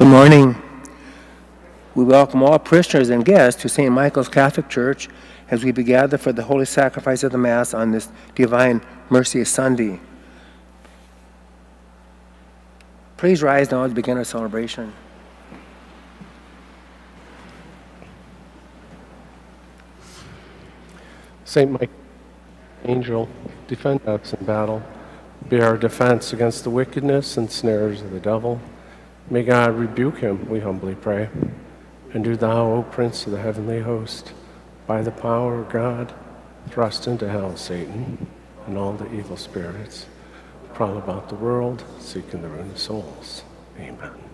Good morning. We welcome all parishioners and guests to St. Michael's Catholic Church as we gather for the holy sacrifice of the Mass on this Divine Mercy Sunday. Please rise now to begin our celebration. Saint Michael, angel, defend us in battle. Be our defense against the wickedness and snares of the devil. May God rebuke him, we humbly pray. And do thou, O Prince of the heavenly host, by the power of God, thrust into hell Satan and all the evil spirits, prowl about the world, seeking the ruin of souls. Amen.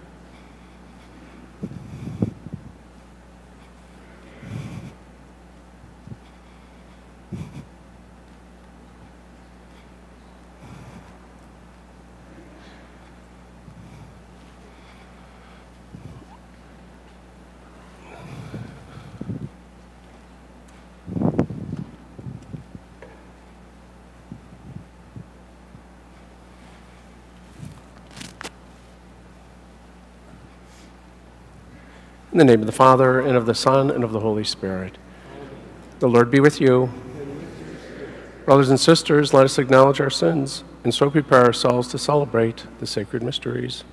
In the name of the Father, and of the Son, and of the Holy Spirit. The Lord be with you. Brothers and sisters, let us acknowledge our sins and so prepare ourselves to celebrate the sacred mysteries.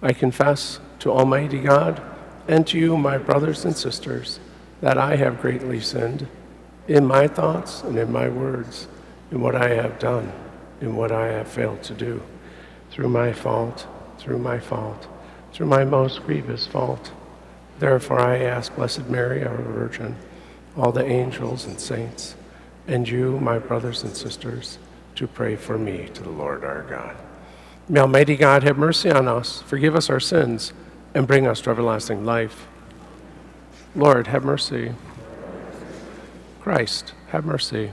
I confess to Almighty God and to you, my brothers and sisters, that I have greatly sinned in my thoughts and in my words, in what I have done in what I have failed to do, through my fault, through my fault, through my most grievous fault. Therefore I ask Blessed Mary, our Virgin, all the angels and saints, and you, my brothers and sisters, to pray for me to the Lord our God. May Almighty God have mercy on us, forgive us our sins, and bring us to everlasting life. Lord, have mercy. Christ, have mercy.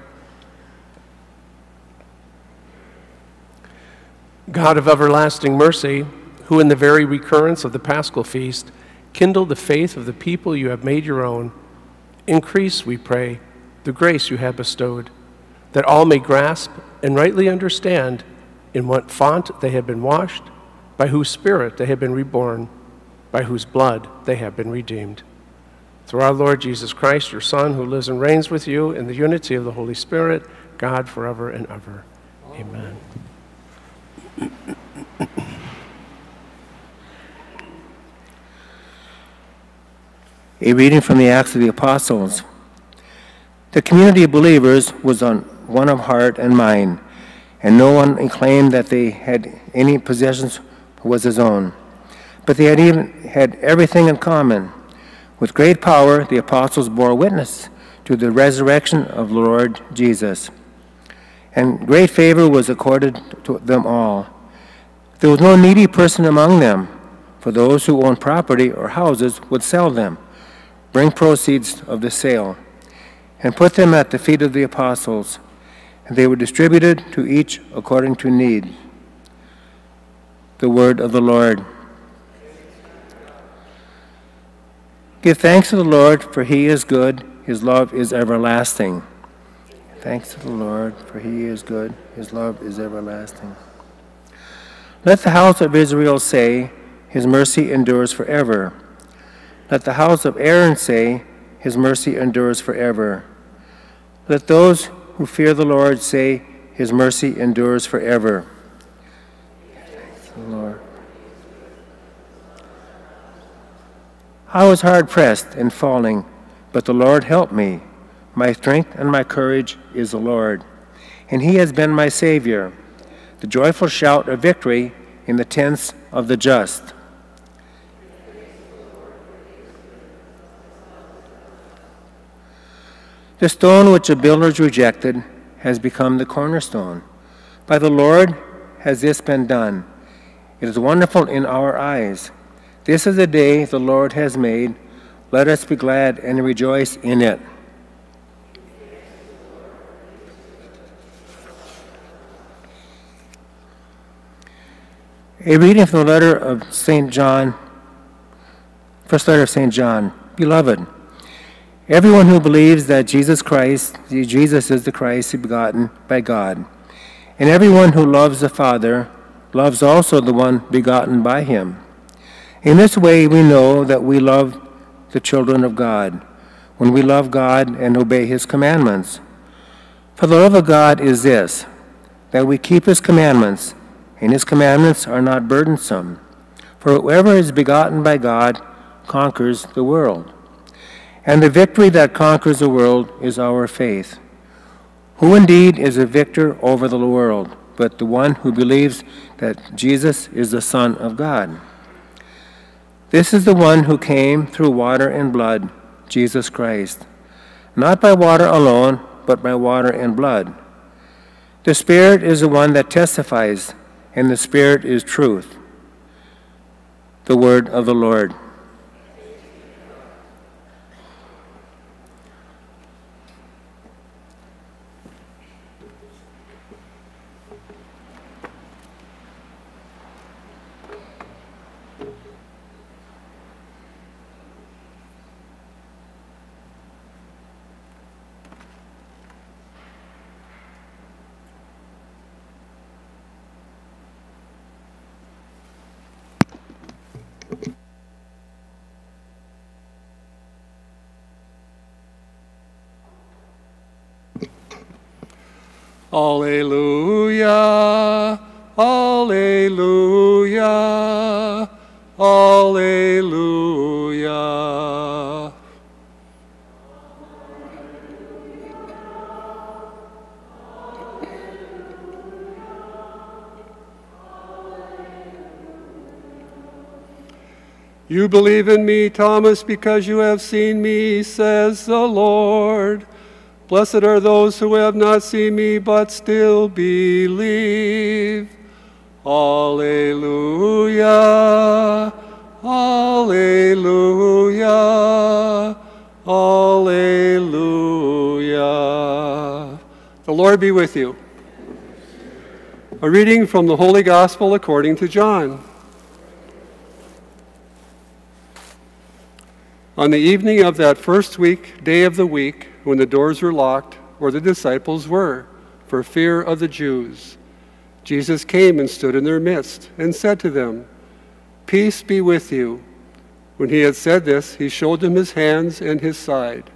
God of everlasting mercy, who in the very recurrence of the paschal feast kindled the faith of the people you have made your own, increase, we pray, the grace you have bestowed, that all may grasp and rightly understand in what font they have been washed, by whose spirit they have been reborn, by whose blood they have been redeemed. Through our Lord Jesus Christ, your Son, who lives and reigns with you in the unity of the Holy Spirit, God forever and ever. Amen. A reading from the Acts of the Apostles. The community of believers was on one of heart and mind, and no one claimed that they had any possessions was his own. But they had even had everything in common. With great power, the apostles bore witness to the resurrection of Lord Jesus. And great favor was accorded to them all. There was no needy person among them, for those who owned property or houses would sell them bring proceeds of the sale, and put them at the feet of the apostles, and they were distributed to each according to need. The word of the Lord. Give thanks to the Lord, for he is good, his love is everlasting. Thanks to the Lord, for he is good, his love is everlasting. Let the house of Israel say, His mercy endures forever. Let the house of Aaron say, His mercy endures forever. Let those who fear the Lord say, His mercy endures forever. Lord. I was hard pressed and falling, but the Lord helped me. My strength and my courage is the Lord, and He has been my Savior. The joyful shout of victory in the tents of the just. The stone which the builders rejected has become the cornerstone. By the Lord has this been done. It is wonderful in our eyes. This is the day the Lord has made. Let us be glad and rejoice in it. A reading from the letter of St. John, first letter of St. John. Beloved, everyone who believes that Jesus Christ, Jesus is the Christ begotten by God, and everyone who loves the Father loves also the one begotten by him. In this way we know that we love the children of God, when we love God and obey his commandments. For the love of God is this, that we keep his commandments and his commandments are not burdensome. For whoever is begotten by God conquers the world. And the victory that conquers the world is our faith. Who indeed is a victor over the world, but the one who believes that Jesus is the Son of God? This is the one who came through water and blood, Jesus Christ. Not by water alone, but by water and blood. The Spirit is the one that testifies and the Spirit is truth. The word of the Lord. Alleluia, Alleluia, Alleluia. You believe in me, Thomas, because you have seen me, says the Lord. Blessed are those who have not seen me but still believe. Alleluia, Alleluia, Alleluia. The Lord be with you. A reading from the Holy Gospel according to John. On the evening of that first week, day of the week, when the doors were locked where the disciples were, for fear of the Jews. Jesus came and stood in their midst and said to them, Peace be with you. When he had said this, he showed them his hands and his side.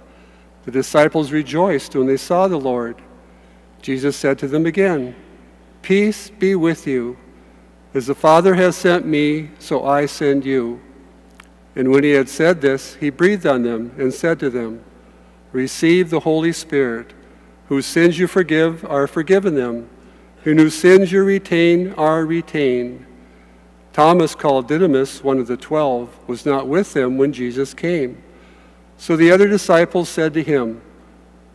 The disciples rejoiced when they saw the Lord. Jesus said to them again, Peace be with you. As the Father has sent me, so I send you. And when he had said this, he breathed on them and said to them, receive the Holy Spirit. Whose sins you forgive are forgiven them, and whose sins you retain are retained. Thomas, called Didymus, one of the twelve, was not with them when Jesus came. So the other disciples said to him,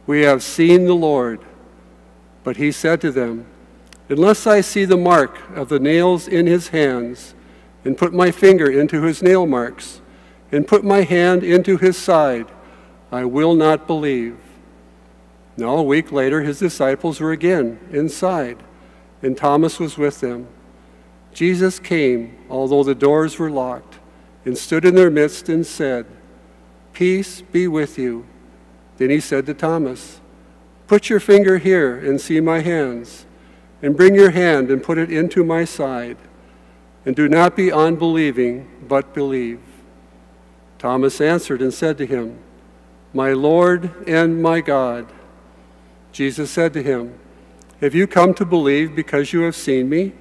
We have seen the Lord. But he said to them, Unless I see the mark of the nails in his hands, and put my finger into his nail marks, and put my hand into his side, I will not believe. Now, a week later, his disciples were again inside, and Thomas was with them. Jesus came, although the doors were locked, and stood in their midst and said, Peace be with you. Then he said to Thomas, Put your finger here and see my hands, and bring your hand and put it into my side, and do not be unbelieving, but believe. Thomas answered and said to him, my Lord and my God. Jesus said to him, Have you come to believe because you have seen me?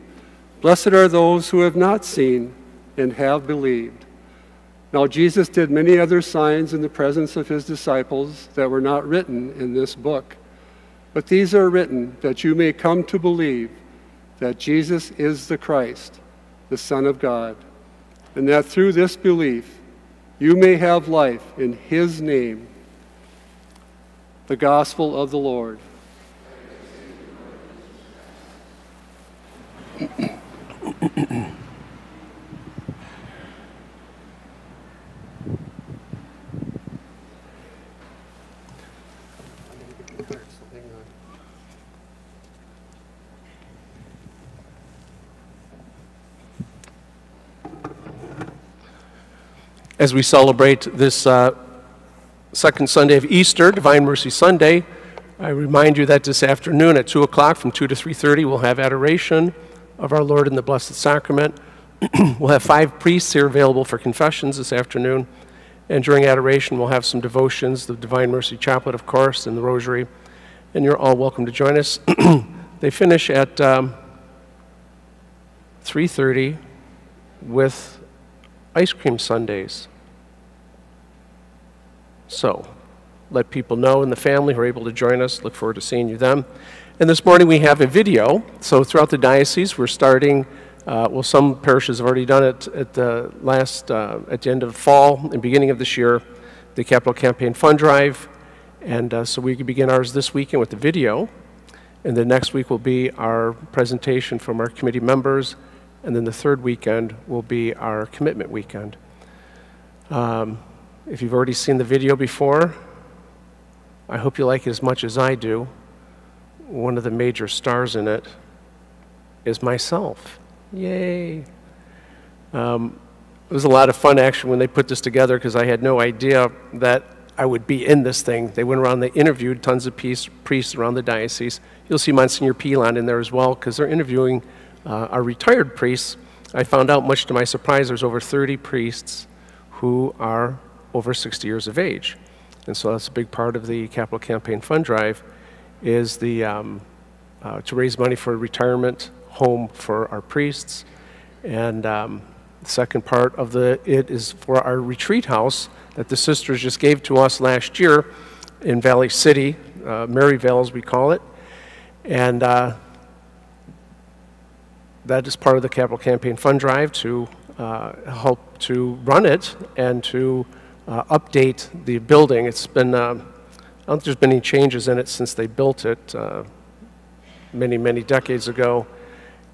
Blessed are those who have not seen and have believed. Now, Jesus did many other signs in the presence of his disciples that were not written in this book. But these are written that you may come to believe that Jesus is the Christ, the Son of God, and that through this belief you may have life in his name. The Gospel of the Lord. As we celebrate this uh, second Sunday of Easter, Divine Mercy Sunday, I remind you that this afternoon at 2 o'clock from 2 to 3.30 we'll have adoration of our Lord in the Blessed Sacrament. we'll have five priests here available for confessions this afternoon. And during adoration, we'll have some devotions, the Divine Mercy Chaplet, of course, and the Rosary. And you're all welcome to join us. they finish at um, 3.30 with ice cream sundaes. So, let people know in the family who are able to join us. Look forward to seeing you then. And this morning we have a video. So, throughout the diocese, we're starting. Uh, well, some parishes have already done it at the last, uh, at the end of fall and beginning of this year, the Capital Campaign Fund Drive. And uh, so we can begin ours this weekend with the video. And then next week will be our presentation from our committee members and then the third weekend will be our commitment weekend. Um, if you've already seen the video before, I hope you like it as much as I do. One of the major stars in it is myself. Yay! Um, it was a lot of fun actually when they put this together because I had no idea that I would be in this thing. They went around, they interviewed tons of priests around the diocese. You'll see Monsignor Pilon in there as well because they're interviewing uh, our retired priests, I found out, much to my surprise, there's over 30 priests who are over 60 years of age. And so that's a big part of the Capital Campaign Fund Drive is the, um, uh, to raise money for retirement home for our priests. And um, the second part of the it is for our retreat house that the sisters just gave to us last year in Valley City, uh, Maryvale as we call it. And uh, that is part of the capital campaign fund drive to uh, help to run it and to update the building. It's been, uh, I don't think there's been any changes in it since they built it uh, many, many decades ago.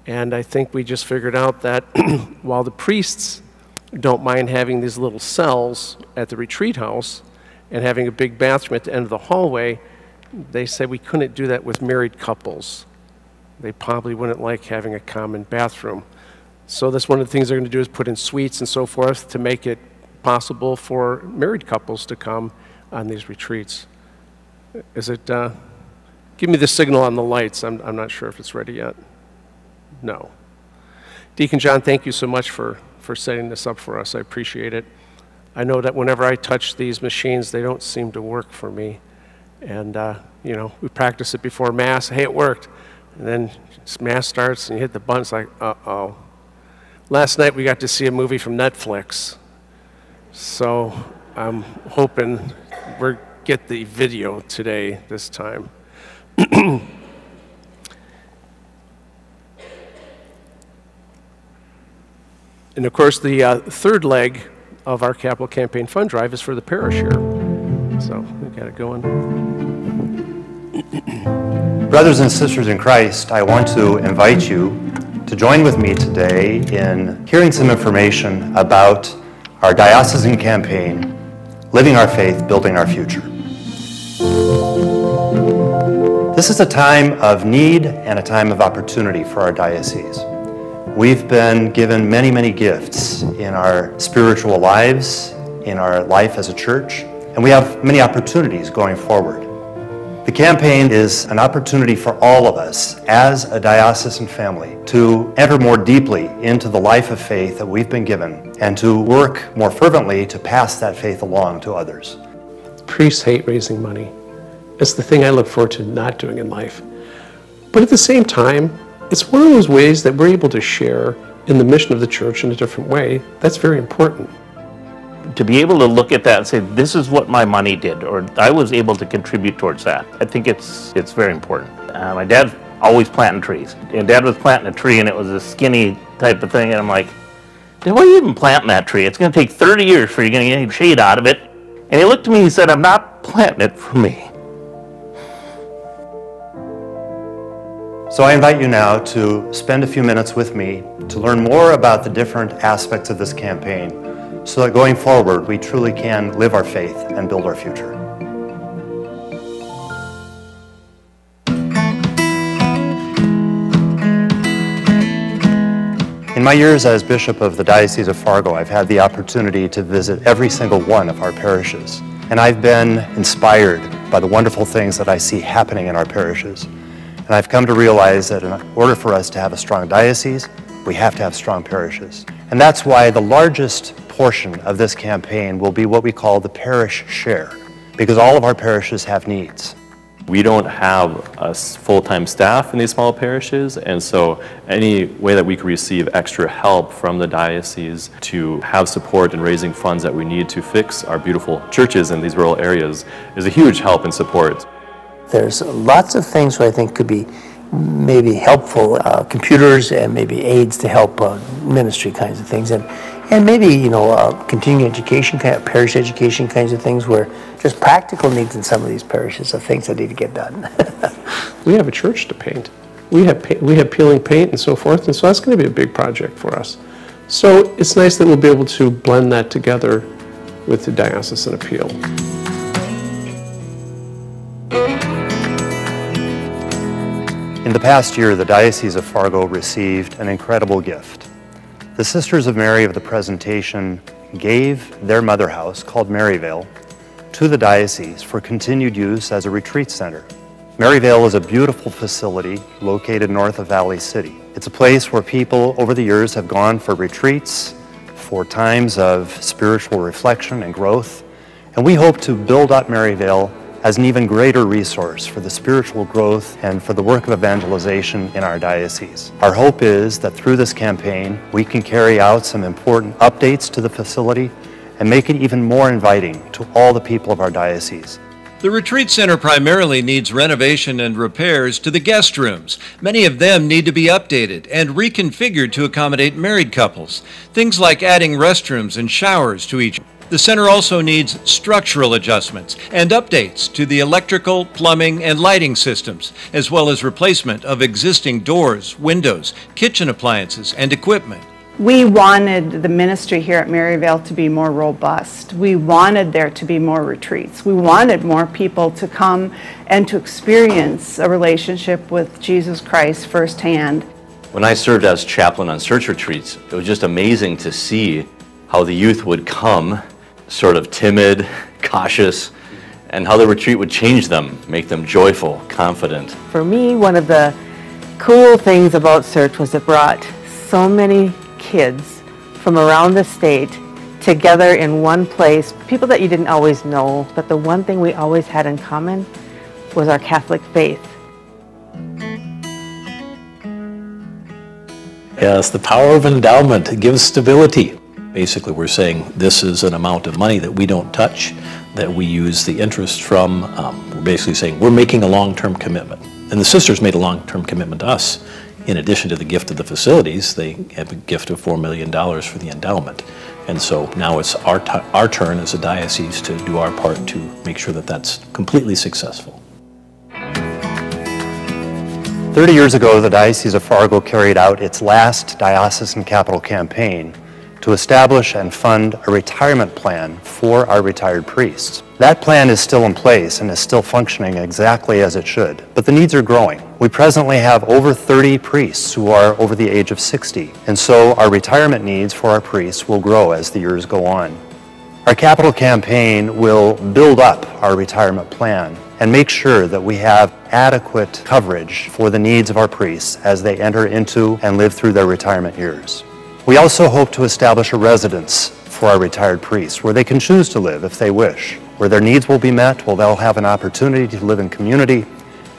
And I think we just figured out that while the priests don't mind having these little cells at the retreat house and having a big bathroom at the end of the hallway, they said we couldn't do that with married couples they probably wouldn't like having a common bathroom. So that's one of the things they're going to do is put in suites and so forth to make it possible for married couples to come on these retreats. Is it, uh, give me the signal on the lights. I'm, I'm not sure if it's ready yet. No. Deacon John, thank you so much for, for setting this up for us. I appreciate it. I know that whenever I touch these machines, they don't seem to work for me. And, uh, you know, we practice it before Mass. Hey, it worked. And then Mass starts and you hit the button, it's like, uh-oh. Last night we got to see a movie from Netflix. So I'm hoping we'll get the video today this time. and of course, the uh, third leg of our capital campaign fund drive is for the parish here. So we got it going. Brothers and sisters in Christ, I want to invite you to join with me today in hearing some information about our diocesan campaign, Living Our Faith, Building Our Future. This is a time of need and a time of opportunity for our diocese. We've been given many, many gifts in our spiritual lives, in our life as a church, and we have many opportunities going forward. The campaign is an opportunity for all of us as a diocesan family to enter more deeply into the life of faith that we've been given and to work more fervently to pass that faith along to others. Priests hate raising money. It's the thing I look forward to not doing in life. But at the same time, it's one of those ways that we're able to share in the mission of the church in a different way. That's very important. To be able to look at that and say, this is what my money did, or I was able to contribute towards that. I think it's, it's very important. Uh, my dad's always planting trees. And dad was planting a tree and it was a skinny type of thing. And I'm like, Dad, why are you even planting that tree? It's going to take 30 years for you to get any shade out of it. And he looked at me and he said, I'm not planting it for me. So I invite you now to spend a few minutes with me to learn more about the different aspects of this campaign so that going forward we truly can live our faith and build our future. In my years as Bishop of the Diocese of Fargo, I've had the opportunity to visit every single one of our parishes. And I've been inspired by the wonderful things that I see happening in our parishes. And I've come to realize that in order for us to have a strong diocese, we have to have strong parishes. And that's why the largest portion of this campaign will be what we call the parish share, because all of our parishes have needs. We don't have a full-time staff in these small parishes, and so any way that we could receive extra help from the diocese to have support in raising funds that we need to fix our beautiful churches in these rural areas is a huge help and support. There's lots of things where I think could be maybe helpful, uh, computers and maybe aids to help uh, ministry kinds of things, and and maybe you know uh, continuing education, kind of parish education kinds of things, where just practical needs in some of these parishes of things that need to get done. we have a church to paint. We have pa- we have peeling paint and so forth, and so that's going to be a big project for us. So it's nice that we'll be able to blend that together with the diocesan appeal. In the past year, the Diocese of Fargo received an incredible gift. The Sisters of Mary of the Presentation gave their mother house, called Maryvale, to the diocese for continued use as a retreat center. Maryvale is a beautiful facility located north of Valley City. It's a place where people over the years have gone for retreats, for times of spiritual reflection and growth, and we hope to build up Maryvale as an even greater resource for the spiritual growth and for the work of evangelization in our diocese. Our hope is that through this campaign, we can carry out some important updates to the facility and make it even more inviting to all the people of our diocese. The retreat center primarily needs renovation and repairs to the guest rooms. Many of them need to be updated and reconfigured to accommodate married couples. Things like adding restrooms and showers to each the center also needs structural adjustments and updates to the electrical, plumbing, and lighting systems, as well as replacement of existing doors, windows, kitchen appliances, and equipment. We wanted the ministry here at Maryvale to be more robust. We wanted there to be more retreats. We wanted more people to come and to experience a relationship with Jesus Christ firsthand. When I served as chaplain on search retreats, it was just amazing to see how the youth would come sort of timid, cautious, and how the retreat would change them, make them joyful, confident. For me, one of the cool things about Search was it brought so many kids from around the state together in one place, people that you didn't always know, but the one thing we always had in common was our Catholic faith. Yes, the power of endowment gives stability. Basically, we're saying this is an amount of money that we don't touch, that we use the interest from. Um, we're basically saying we're making a long-term commitment. And the sisters made a long-term commitment to us. In addition to the gift of the facilities, they have a gift of $4 million for the endowment. And so now it's our, our turn as a diocese to do our part to make sure that that's completely successful. 30 years ago, the Diocese of Fargo carried out its last diocesan capital campaign to establish and fund a retirement plan for our retired priests. That plan is still in place and is still functioning exactly as it should, but the needs are growing. We presently have over 30 priests who are over the age of 60, and so our retirement needs for our priests will grow as the years go on. Our capital campaign will build up our retirement plan and make sure that we have adequate coverage for the needs of our priests as they enter into and live through their retirement years. We also hope to establish a residence for our retired priests where they can choose to live if they wish, where their needs will be met, where they'll have an opportunity to live in community,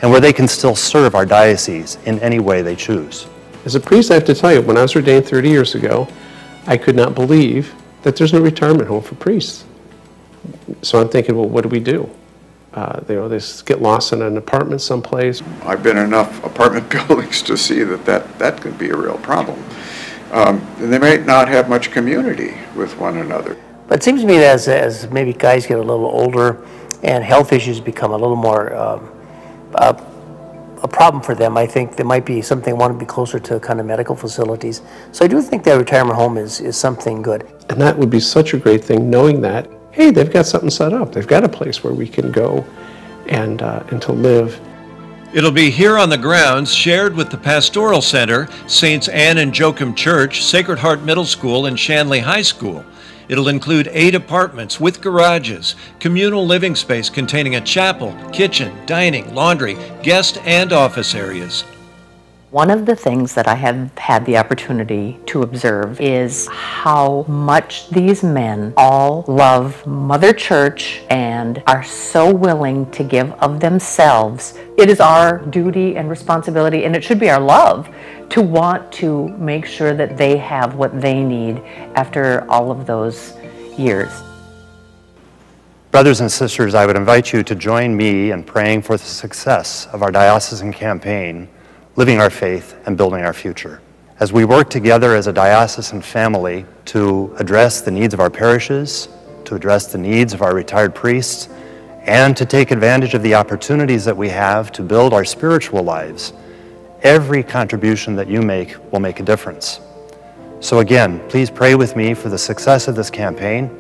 and where they can still serve our diocese in any way they choose. As a priest, I have to tell you, when I was ordained 30 years ago, I could not believe that there's no retirement home for priests. So I'm thinking, well, what do we do? Uh, you know, they get lost in an apartment someplace. I've been in enough apartment buildings to see that that, that could be a real problem. Um, And they might not have much community with one another. But it seems to me that as, as maybe guys get a little older and health issues become a little more um, uh, a problem for them, I think there might be something, want to be closer to kind of medical facilities. So I do think that retirement home is, is something good. And that would be such a great thing, knowing that, hey, they've got something set up. They've got a place where we can go and, uh, and to live. It'll be here on the grounds, shared with the Pastoral Center, Saints Anne and Joachim Church, Sacred Heart Middle School, and Shanley High School. It'll include eight apartments with garages, communal living space containing a chapel, kitchen, dining, laundry, guest and office areas. One of the things that I have had the opportunity to observe is how much these men all love Mother Church and are so willing to give of themselves. It is our duty and responsibility, and it should be our love, to want to make sure that they have what they need after all of those years. Brothers and sisters, I would invite you to join me in praying for the success of our diocesan campaign, Living Our Faith and Building Our Future. As we work together as a diocesan family to address the needs of our parishes, to address the needs of our retired priests, and to take advantage of the opportunities that we have to build our spiritual lives, every contribution that you make will make a difference. So again, please pray with me for the success of this campaign.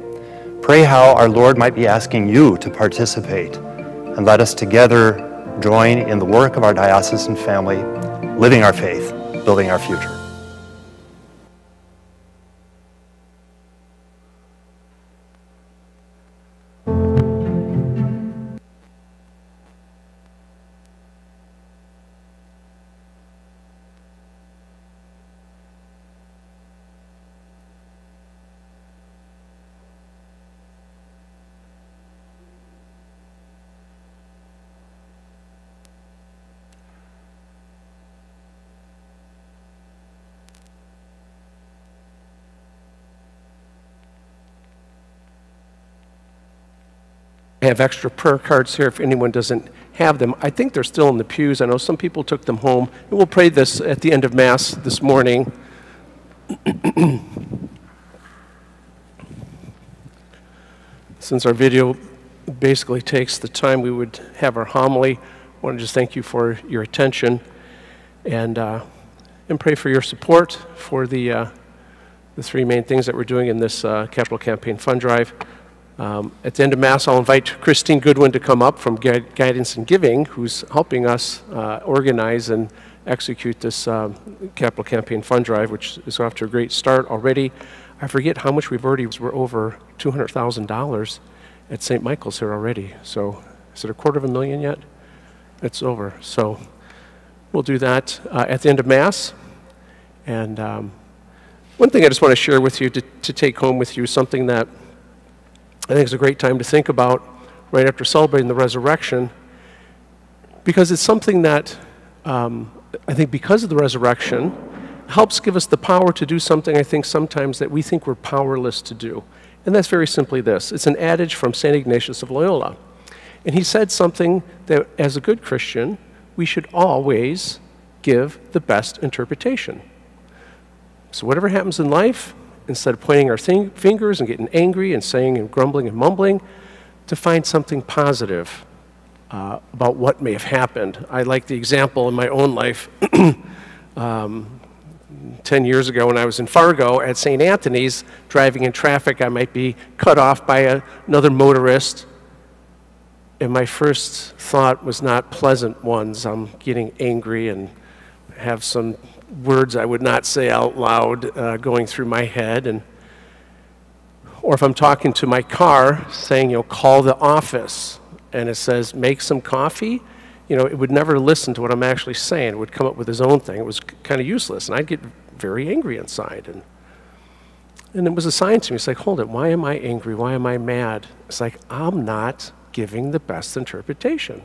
Pray how our Lord might be asking you to participate, and let us together join in the work of our diocesan family, living our faith, building our future. I have extra prayer cards here if anyone doesn't have them. I think they're still in the pews. I know some people took them home. And we'll pray this at the end of Mass this morning. Since our video basically takes the time we would have our homily, I want to just thank you for your attention and, uh, and pray for your support for the, uh, the three main things that we're doing in this uh, capital campaign fund drive. Um, At the end of Mass, I'll invite Christine Goodwin to come up from Gui- Guidance and Giving, who's helping us uh, organize and execute this um, capital campaign fund drive, which is off to a great start already. I forget how much we've already, we're over $200,000 at St. Michael's here already. So is it a quarter of a million yet? It's over. So we'll do that uh, at the end of Mass. And um, one thing I just want to share with you to, to take home with you, something that I think it's a great time to think about right after celebrating the resurrection because it's something that um, I think because of the resurrection helps give us the power to do something I think sometimes that we think we're powerless to do. And that's very simply this it's an adage from St. Ignatius of Loyola. And he said something that, as a good Christian, we should always give the best interpretation. So, whatever happens in life, instead of pointing our fingers and getting angry and saying and grumbling and mumbling, to find something positive uh, about what may have happened. I like the example in my own life. um, 10 years ago, when I was in Fargo at St. Anthony's, driving in traffic, I might be cut off by a, another motorist. And my first thought was not pleasant ones. I'm getting angry and have some words I would not say out loud uh, going through my head. And, or if I'm talking to my car saying, you know, call the office, and it says, make some coffee, you know, it would never listen to what I'm actually saying. It would come up with his own thing. It was kind of useless. And I'd get very angry inside. And, and it was a sign to me. It's like, hold it, why am I angry? Why am I mad? It's like, I'm not giving the best interpretation.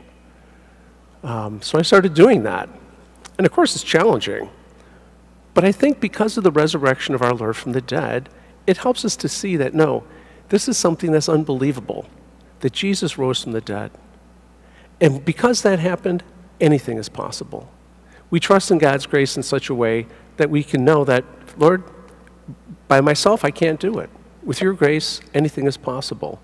Um, so I started doing that. And of course, it's challenging. But I think because of the resurrection of our Lord from the dead, it helps us to see that no, this is something that's unbelievable that Jesus rose from the dead. And because that happened, anything is possible. We trust in God's grace in such a way that we can know that, Lord, by myself, I can't do it. With your grace, anything is possible.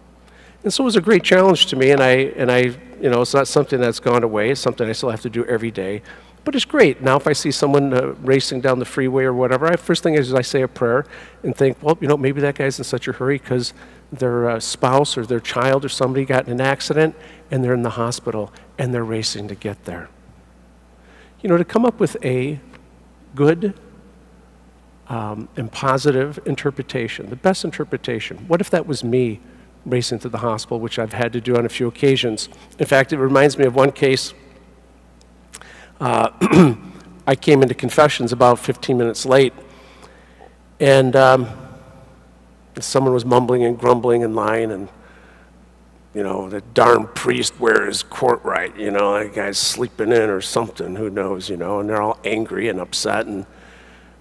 And so it was a great challenge to me, and I, and I, you know, it's not something that's gone away. It's something I still have to do every day. But it's great. Now, if I see someone uh, racing down the freeway or whatever, I, first thing is I say a prayer and think, well, you know, maybe that guy's in such a hurry because their uh, spouse or their child or somebody got in an accident and they're in the hospital and they're racing to get there. You know, to come up with a good um, and positive interpretation, the best interpretation. What if that was me racing to the hospital, which I've had to do on a few occasions? In fact, it reminds me of one case. Uh, I came into confessions about 15 minutes late, and um, someone was mumbling and grumbling and lying, and you know, the darn priest wear his court right, you know, that guy's sleeping in or something, who knows, you know, and they're all angry and upset. And,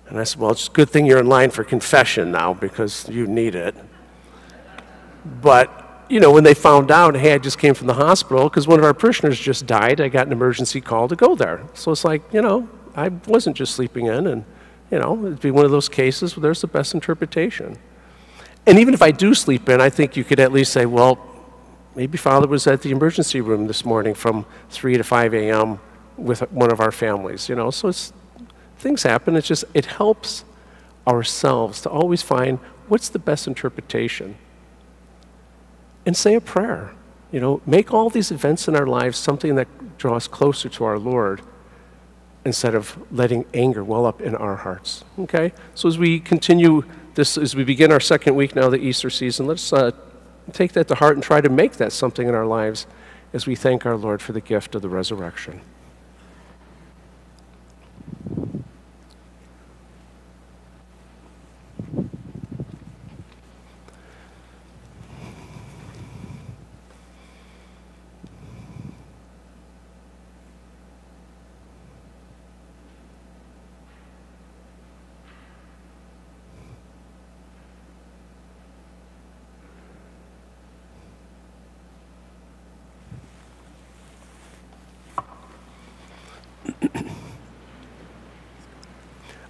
and I said, well, it's a good thing you're in line for confession now because you need it. But, you know, when they found out, hey, I just came from the hospital because one of our parishioners just died, I got an emergency call to go there. So it's like, you know, I wasn't just sleeping in, and, you know, it'd be one of those cases where there's the best interpretation. And even if I do sleep in, I think you could at least say, well, maybe Father was at the emergency room this morning from 3 to 5 a.m. with one of our families, you know. So it's, things happen. It's just, it helps ourselves to always find what's the best interpretation. And say a prayer. You know, make all these events in our lives something that draws closer to our Lord instead of letting anger well up in our hearts. Okay? So as we continue this, as we begin our second week now, the Easter season, let's uh, take that to heart and try to make that something in our lives as we thank our Lord for the gift of the resurrection.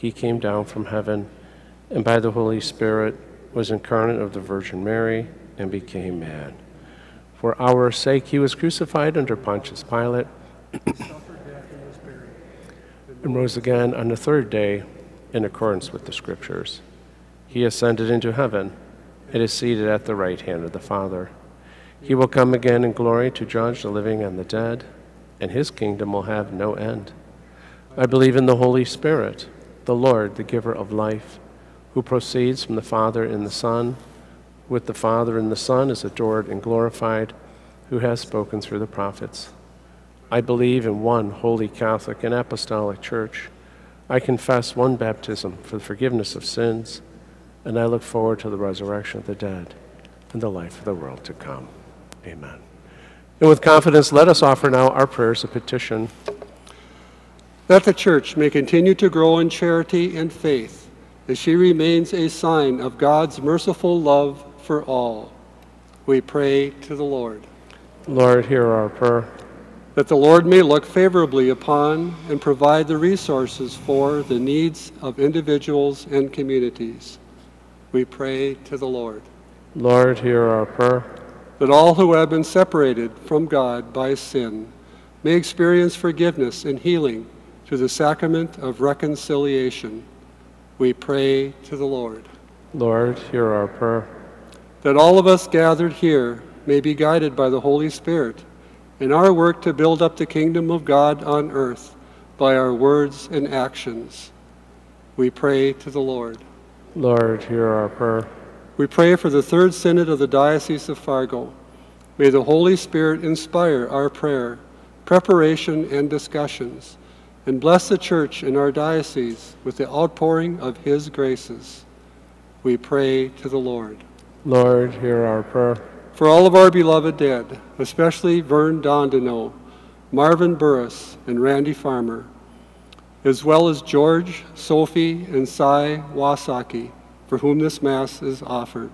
he came down from heaven and by the Holy Spirit was incarnate of the Virgin Mary and became man. For our sake, he was crucified under Pontius Pilate and rose again on the third day in accordance with the Scriptures. He ascended into heaven and is seated at the right hand of the Father. He will come again in glory to judge the living and the dead, and his kingdom will have no end. I believe in the Holy Spirit, the Lord, the giver of life, who proceeds from the Father and the Son, with the Father and the Son is adored and glorified, who has spoken through the prophets. I believe in one holy Catholic and Apostolic Church. I confess one baptism for the forgiveness of sins, and I look forward to the resurrection of the dead and the life of the world to come. Amen. And with confidence, let us offer now our prayers of petition. That the church may continue to grow in charity and faith, as she remains a sign of God's merciful love for all. We pray to the Lord. Lord, hear our prayer. That the Lord may look favorably upon and provide the resources for the needs of individuals and communities. We pray to the Lord. Lord, hear our prayer. That all who have been separated from God by sin may experience forgiveness and healing through the sacrament of reconciliation. We pray to the Lord. Lord, hear our prayer. That all of us gathered here may be guided by the Holy Spirit in our work to build up the kingdom of God on earth by our words and actions. We pray to the Lord. Lord, hear our prayer. we pray for the Third Synod of the Diocese of Fargo. May the Holy Spirit inspire our prayer, preparation, and discussions, and bless the Church in our diocese with the outpouring of His graces. We pray to the Lord. Lord, hear our prayer. For all of our beloved dead, especially Vern Dondino, Marvin Burris, and Randy Farmer, as well as George, Sophie, and Cy Wasaki, for whom this Mass is offered.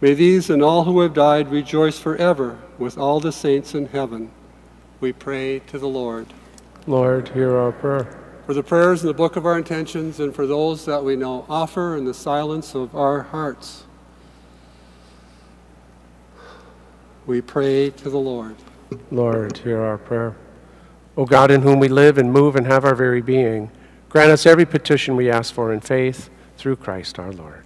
May these and all who have died rejoice forever with all the saints in heaven. We pray to the Lord. Lord, hear our prayer. For the prayers in the book of our intentions and for those that we now offer in the silence of our hearts, we pray to the Lord. Lord, hear our prayer. O God, in whom we live and move and have our very being, grant us every petition we ask for in faith through Christ our Lord.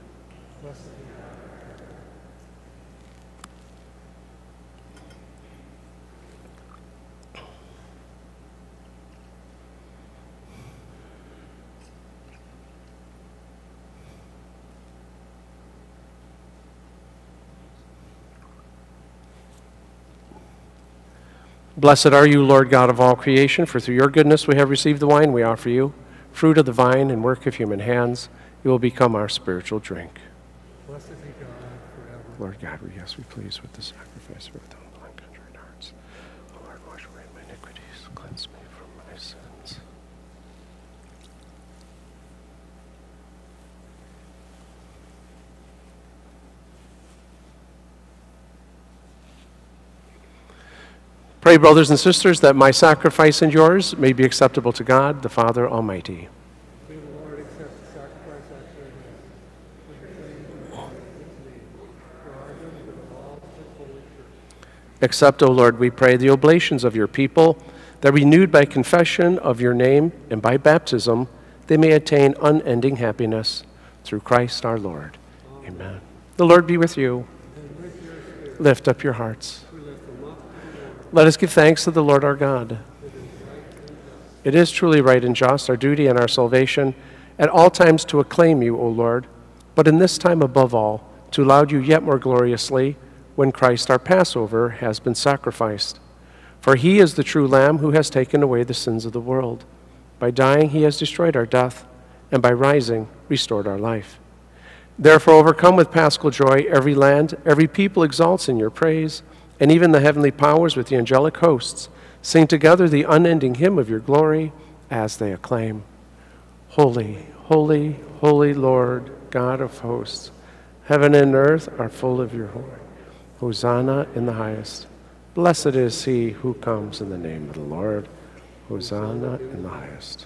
Blessed are you, Lord God of all creation, for through your goodness we have received the wine we offer you, fruit of the vine and work of human hands. It will become our spiritual drink. Blessed be God forever. Lord God, we yes, we please with the sacrifice of our own and contrite hearts. O Lord, wash away my iniquities, cleanse me from my sins. Pray, brothers and sisters, that my sacrifice and yours may be acceptable to God, the Father Almighty. Accept, O Lord, we pray, the oblations of your people, that renewed by confession of your name and by baptism, they may attain unending happiness through Christ our Lord. Amen. The Lord be with you. Lift up your hearts. Let us give thanks to the Lord our God. It is truly right and just, our duty and our salvation, at all times to acclaim you, O Lord, but in this time above all, to laud you yet more gloriously when Christ our Passover has been sacrificed. For he is the true Lamb who has taken away the sins of the world. By dying, he has destroyed our death, and by rising, restored our life. Therefore, overcome with paschal joy, every land, every people exalts in your praise, and even the heavenly powers with the angelic hosts sing together the unending hymn of your glory as they acclaim Holy, holy, holy Lord, God of hosts, heaven and earth are full of your glory. Hosanna in the highest. Blessed is he who comes in the name of the Lord. Hosanna in the highest.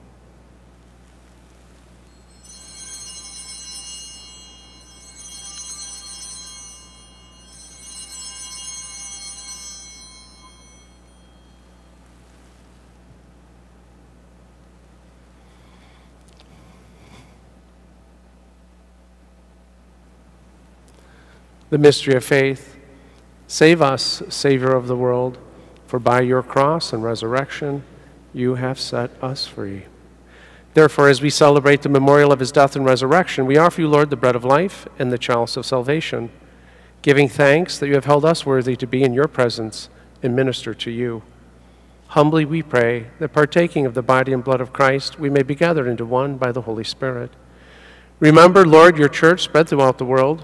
The mystery of faith. Save us, Savior of the world, for by your cross and resurrection you have set us free. Therefore, as we celebrate the memorial of his death and resurrection, we offer you, Lord, the bread of life and the chalice of salvation, giving thanks that you have held us worthy to be in your presence and minister to you. Humbly we pray that partaking of the body and blood of Christ, we may be gathered into one by the Holy Spirit. Remember, Lord, your church spread throughout the world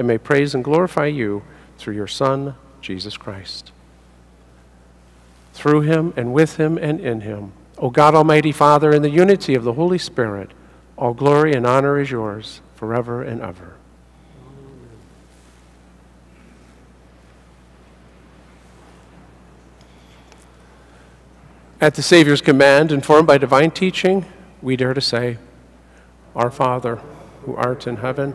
and may praise and glorify you through your Son, Jesus Christ. Through him and with him and in him, O God Almighty Father, in the unity of the Holy Spirit, all glory and honor is yours forever and ever. At the Savior's command, informed by divine teaching, we dare to say, Our Father, who art in heaven,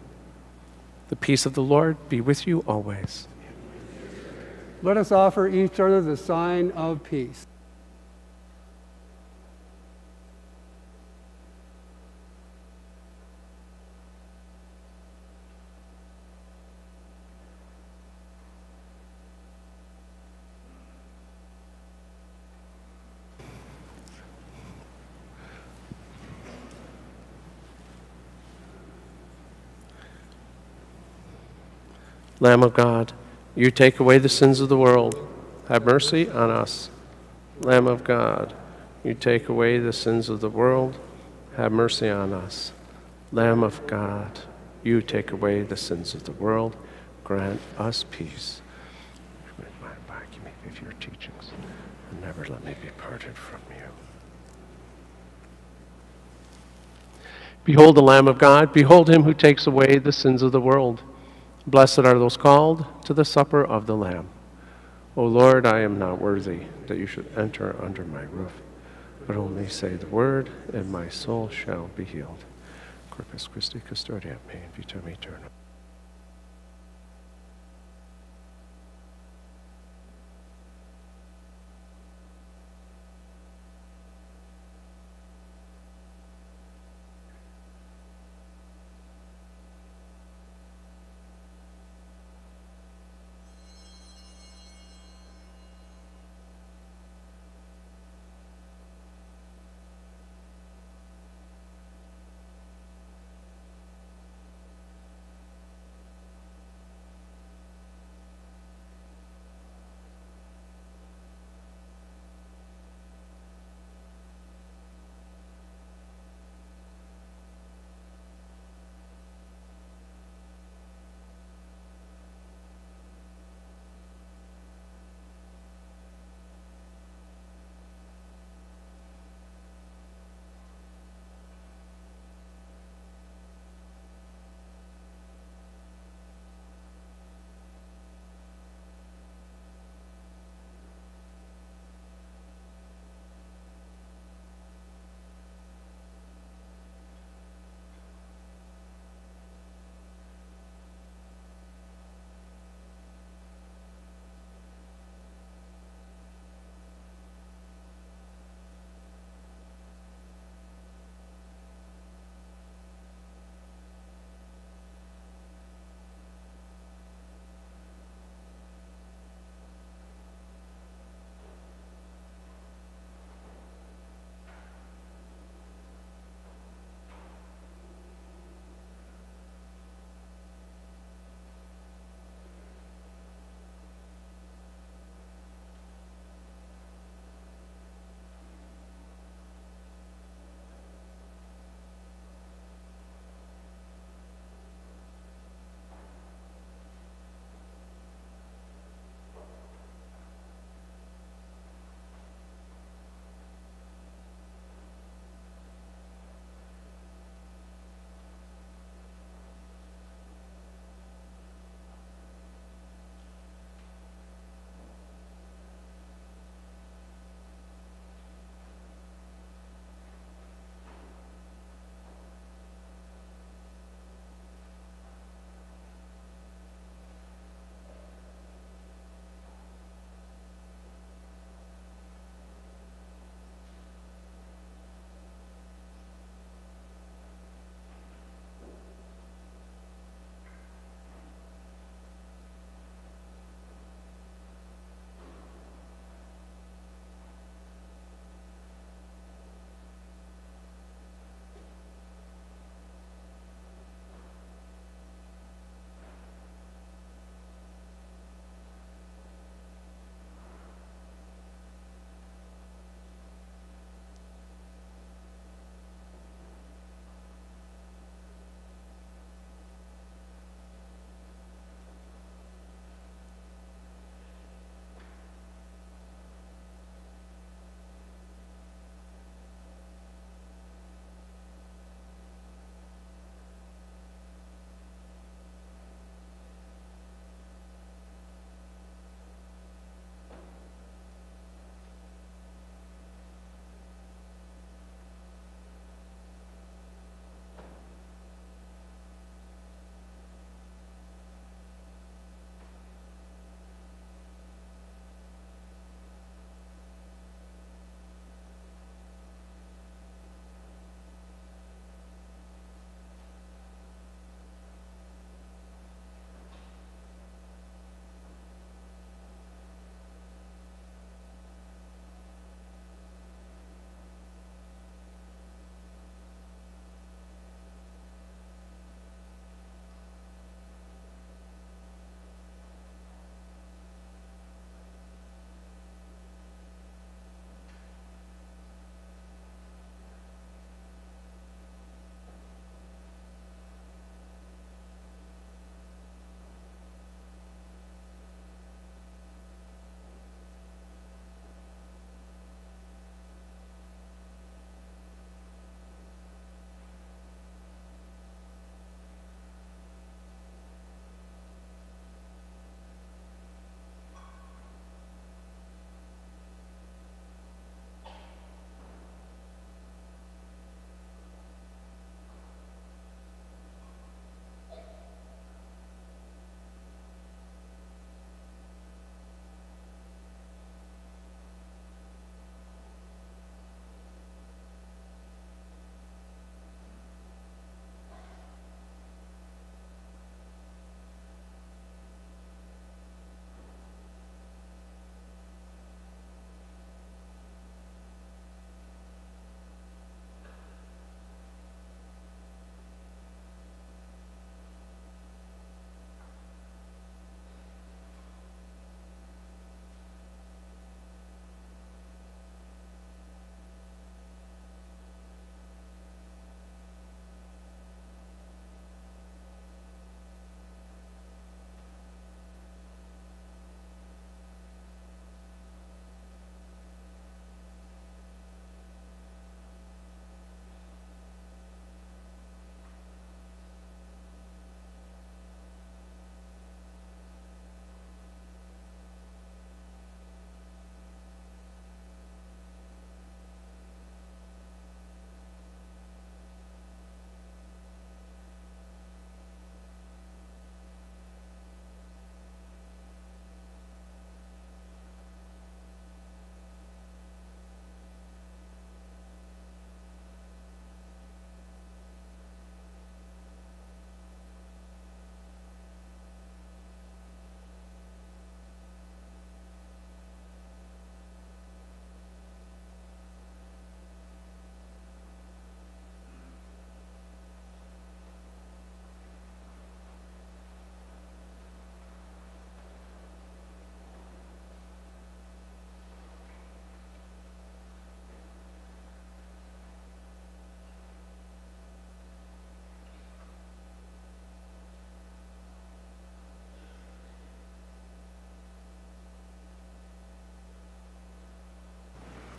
The peace of the Lord be with you always. Let us offer each other the sign of peace. Lamb of God, you take away the sins of the world. Have mercy on us. Lamb of God, you take away the sins of the world. Have mercy on us. Lamb of God, you take away the sins of the world. Grant us peace. Me of your teachings, and never let me be parted from you. Behold the Lamb of God. Behold him who takes away the sins of the world. Blessed are those called to the supper of the Lamb. O Lord, I am not worthy that you should enter under my roof, but only say the word, and my soul shall be healed. Corpus Christi custodiat me vitam aeternam.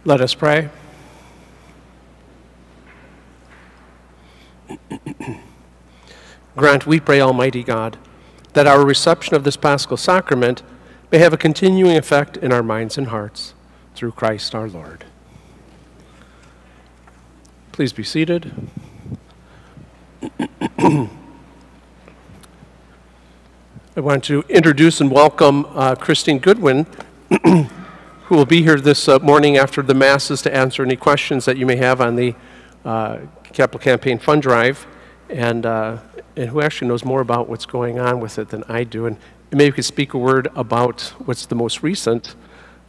Let us pray. Grant, we pray, Almighty God, that our reception of this Paschal Sacrament may have a continuing effect in our minds and hearts through Christ our Lord. Please be seated. I want to introduce and welcome uh, Christine Goodwin, who will be here this uh, morning after the Masses to answer any questions that you may have on the uh, Capital Campaign Fund Drive, and, uh, and who actually knows more about what's going on with it than I do. And maybe you could speak a word about what's the most recent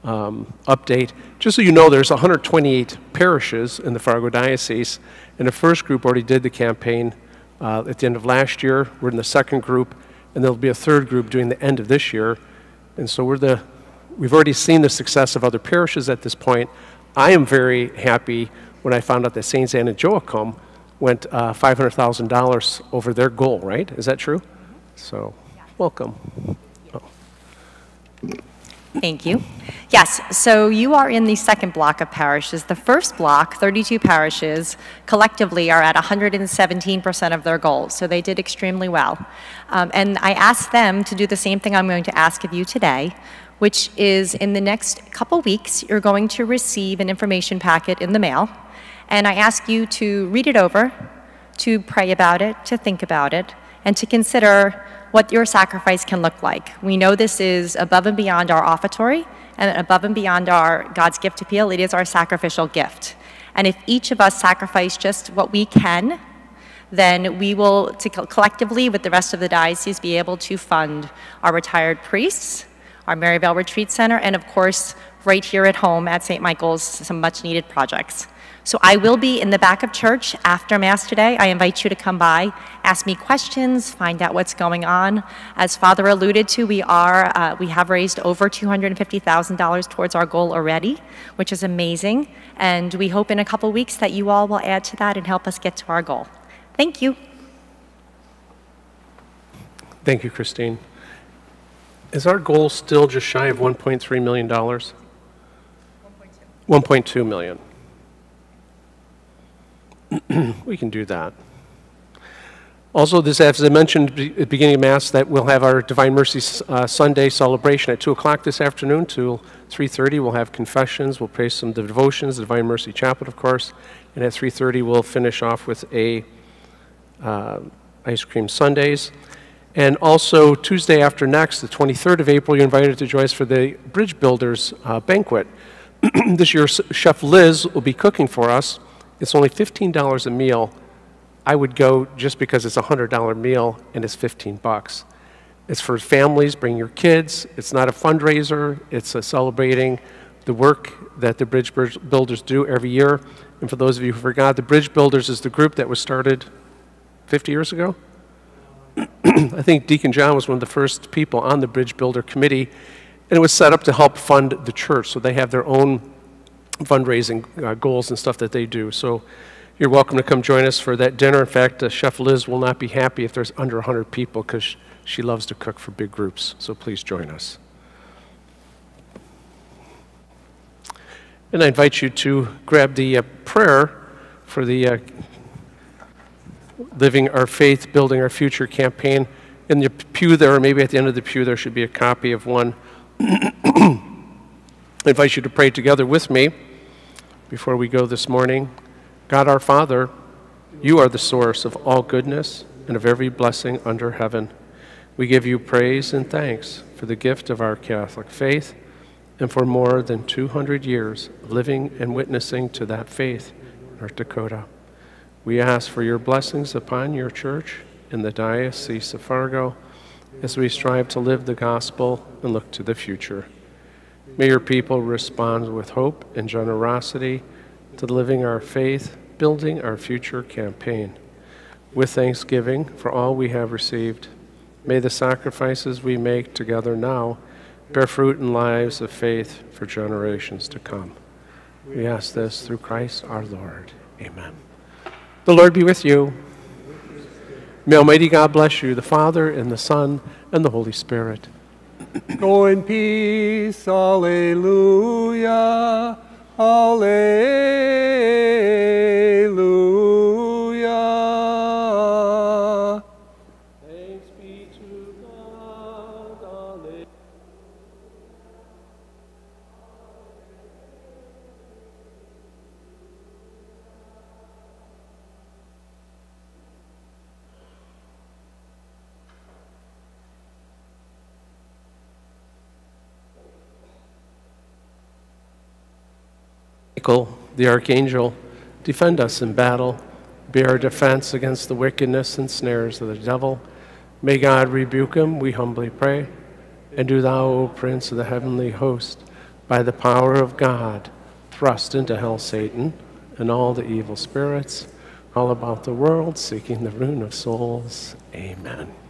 um, update. Just so you know, there's 128 parishes in the Fargo Diocese, and the first group already did the campaign uh, at the end of last year. We're in the second group, and there'll be a third group doing the end of this year. And so we're the, we've already seen the success of other parishes at this point. I am very happy when I found out that St. Anne and Joachim went uh, $500,000 over their goal, right? Is that true? So, welcome. Thank you. Yes, so you are in the second block of parishes. The first block, 32 parishes, collectively are at 117% of their goals, so they did extremely well. Um, and I asked them to do the same thing I'm going to ask of you today, which is in the next couple weeks, you're going to receive an information packet in the mail. And I ask you to read it over, to pray about it, to think about it, and to consider what your sacrifice can look like. We know this is above and beyond our offertory and above and beyond our God's gift to appeal. It is our sacrificial gift. And if each of us sacrifice just what we can, then we will collectively, with the rest of the diocese, be able to fund our retired priests, our Maryvale Retreat Center, and of course, right here at home at St. Michael's, some much needed projects. So I will be in the back of church after Mass today. I invite you to come by, ask me questions, find out what's going on. As Father alluded to, we are uh, we have raised over $250,000 towards our goal already, which is amazing. And we hope in a couple weeks that you all will add to that and help us get to our goal. Thank you. Thank you, Christine. Is our goal still just shy of $1.3 million? 1.2. 1.2 million. we can do that. Also, this, as I mentioned at the beginning of Mass, that we'll have our Divine Mercy uh, Sunday celebration at 2 o'clock this afternoon till 3.30. We'll have confessions. We'll pray some devotions, the Divine Mercy Chaplet, of course. And at 3.30, we'll finish off with a uh, ice cream sundaes. And also, Tuesday after next, the 23rd of April, you're invited to join us for the Bridge Builders uh, Banquet. this year, Chef Liz will be cooking for us. It's only $15 a meal. I would go just because it's a $100 meal and it's 15 bucks. It's for families, bring your kids. It's not a fundraiser, it's a celebrating the work that the Bridge Builders do every year. And for those of you who forgot, the Bridge Builders is the group that was started 50 years ago. I think Deacon John was one of the first people on the Bridge Builder Committee, and it was set up to help fund the church. So they have their own fundraising uh, goals and stuff that they do. So you're welcome to come join us for that dinner. In fact, uh, Chef Liz will not be happy if there's under 100 people because she loves to cook for big groups. So please join us. And I invite you to grab the uh, prayer for the uh, Living Our Faith, Building Our Future campaign. In the pew there, or maybe at the end of the pew, there should be a copy of one. I invite you to pray together with me before we go this morning. God our Father, you are the source of all goodness and of every blessing under heaven. We give you praise and thanks for the gift of our Catholic faith and for more than 200 years living and witnessing to that faith in North Dakota. We ask for your blessings upon your church in the Diocese of Fargo as we strive to live the gospel and look to the future. May your people respond with hope and generosity to living our faith, building our future campaign. With thanksgiving for all we have received, may the sacrifices we make together now bear fruit in lives of faith for generations to come. We ask this through Christ our Lord. Amen. The Lord be with you. May Almighty God bless you, the Father, and the Son, and the Holy Spirit. Go in peace, alleluia. Alleluia. Thanks be to God. Alleluia. Michael, the archangel, defend us in battle. Be our defense against the wickedness and snares of the devil. May God rebuke him, we humbly pray. And do thou, O Prince of the heavenly host, by the power of God, thrust into hell Satan and all the evil spirits all about the world, seeking the ruin of souls. Amen.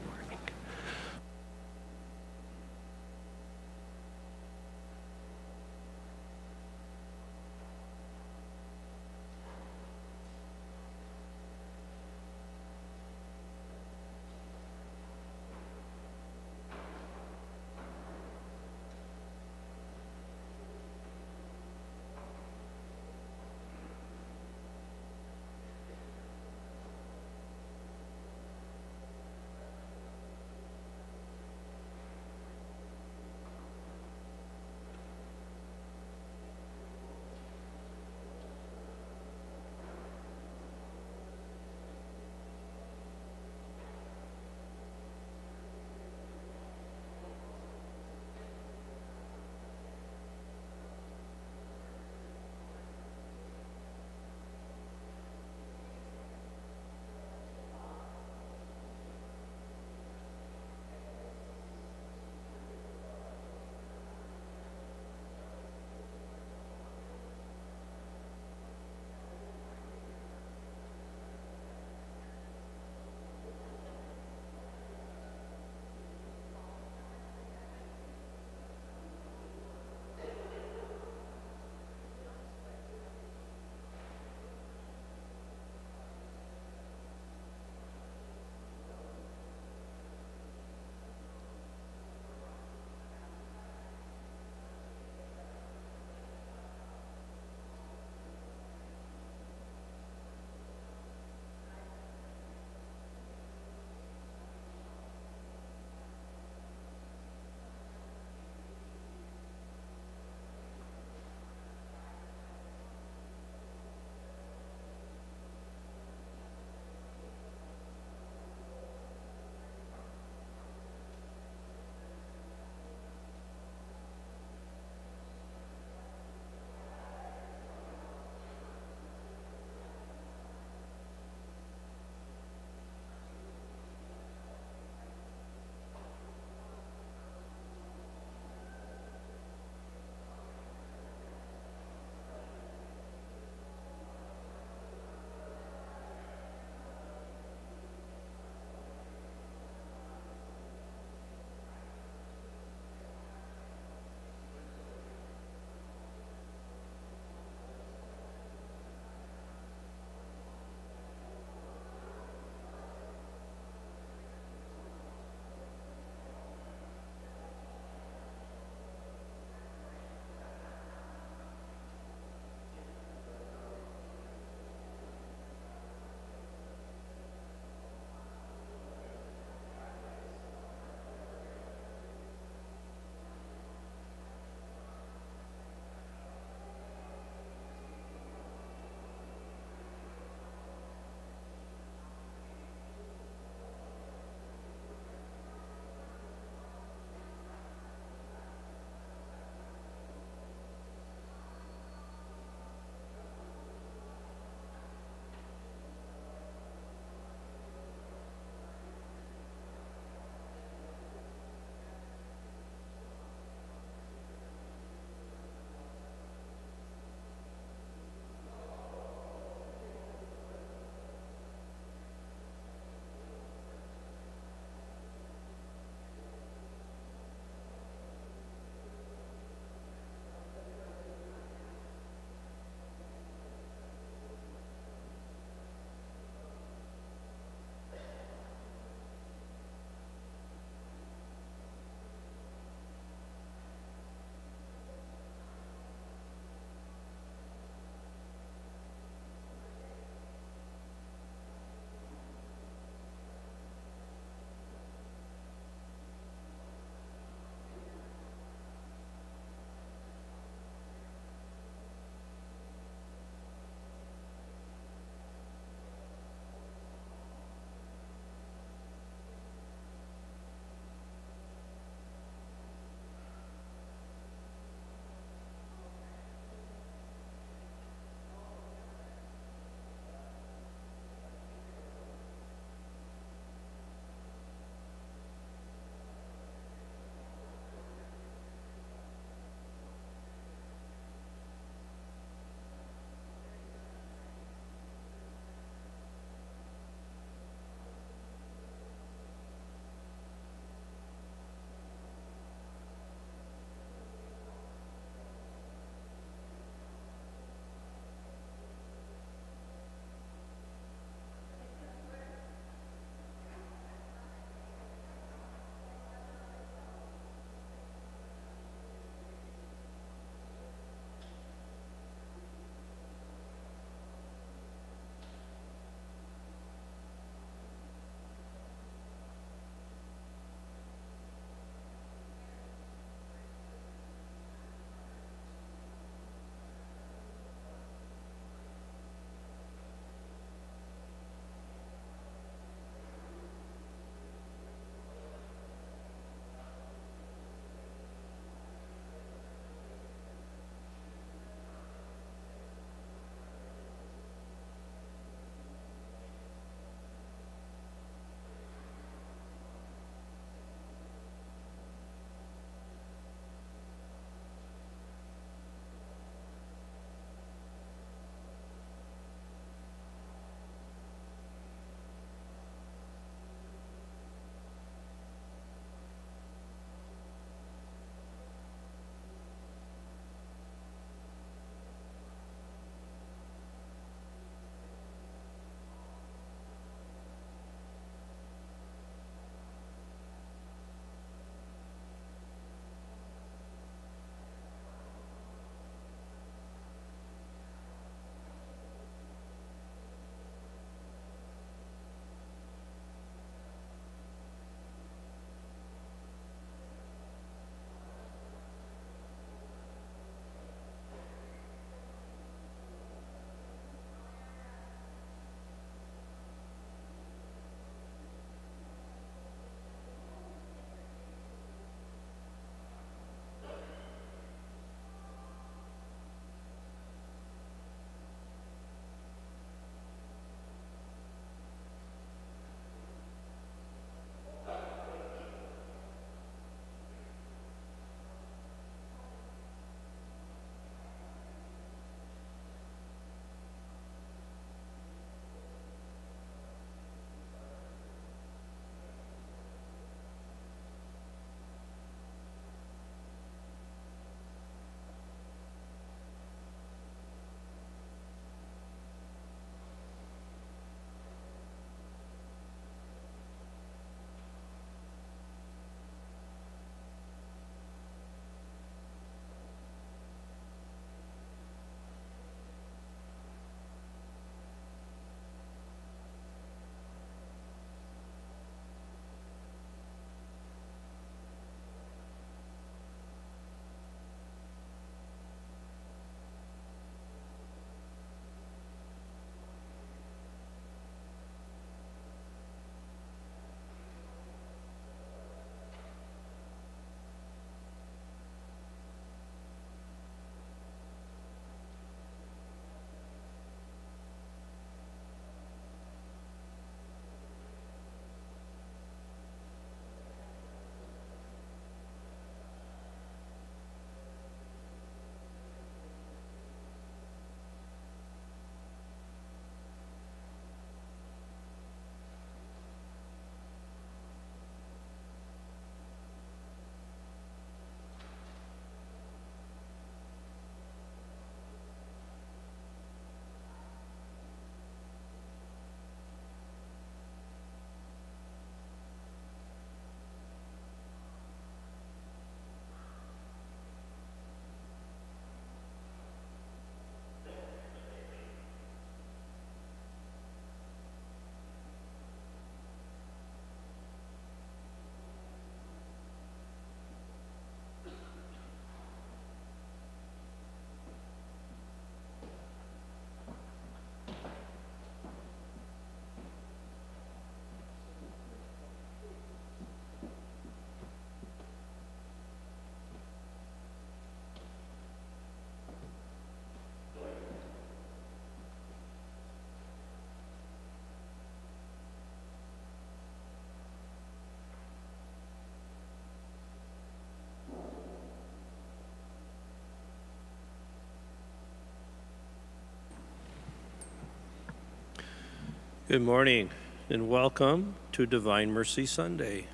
Good morning and welcome to Divine Mercy Sunday.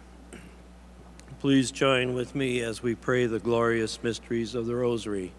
Please join with me as we pray the glorious mysteries of the Rosary.